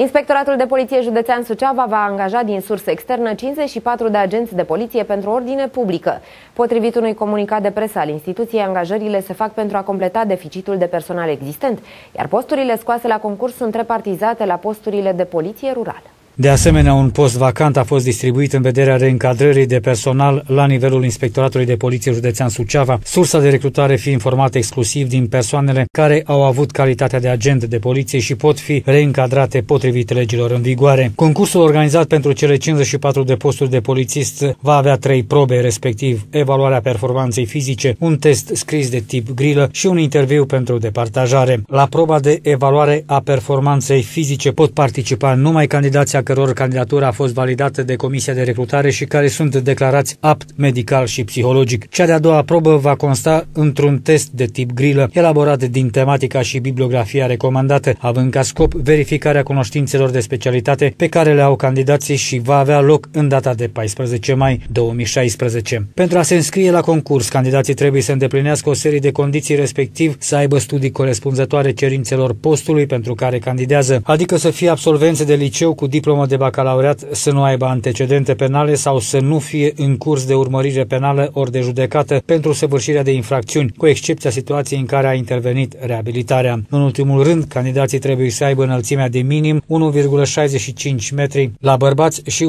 Inspectoratul de Poliție Județean Suceava va angaja din sursă externă 54 de agenți de poliție pentru ordine publică. Potrivit unui comunicat de presă al instituției, angajările se fac pentru a completa deficitul de personal existent, iar posturile scoase la concurs sunt repartizate la posturile de poliție rurală. De asemenea, un post vacant a fost distribuit în vederea reîncadrării de personal la nivelul Inspectoratului de Poliție Județean Suceava, sursa de recrutare fiind formată exclusiv din persoanele care au avut calitatea de agent de poliție și pot fi reîncadrate potrivit legilor în vigoare. Concursul organizat pentru cele 54 de posturi de polițist va avea trei probe, respectiv evaluarea performanței fizice, un test scris de tip grilă și un interviu pentru departajare. La proba de evaluare a performanței fizice pot participa numai candidații căror candidatură a fost validată de Comisia de Recrutare și care sunt declarați apt medical și psihologic. Cea de-a doua probă va consta într-un test de tip grilă, elaborat din tematica și bibliografia recomandată, având ca scop verificarea cunoștințelor de specialitate pe care le au candidații și va avea loc în data de 14 mai 2016. Pentru a se înscrie la concurs, candidații trebuie să îndeplinească o serie de condiții respectiv să aibă studii corespunzătoare cerințelor postului pentru care candidează, adică să fie absolvenți de liceu cu diplomă diplomă de bacalaureat să nu aibă antecedente penale sau să nu fie în curs de urmărire penală ori de judecată pentru săvârșirea de infracțiuni, cu excepția situației în care a intervenit reabilitarea. În ultimul rând, candidații trebuie să aibă înălțimea de minim 1,65 metri la bărbați și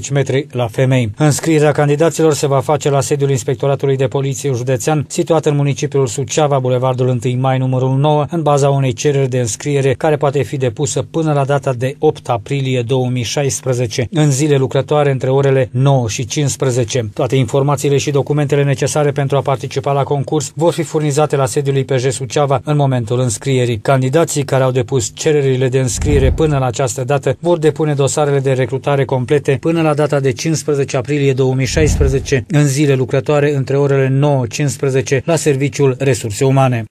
1,60 metri la femei. Înscrierea candidaților se va face la sediul Inspectoratului de Poliție Județean, situat în municipiul Suceava, Bulevardul 1 Mai numărul 9, în baza unei cereri de înscriere care poate fi depusă până la data de 8 aprilie aprilie 2016, în zile lucrătoare între orele 9 și 15. Toate informațiile și documentele necesare pentru a participa la concurs vor fi furnizate la sediul IPJ Suceava în momentul înscrierii. Candidații care au depus cererile de înscriere până la această dată vor depune dosarele de recrutare complete până la data de 15 aprilie 2016 în zile lucrătoare între orele 9-15 la Serviciul Resurse Umane.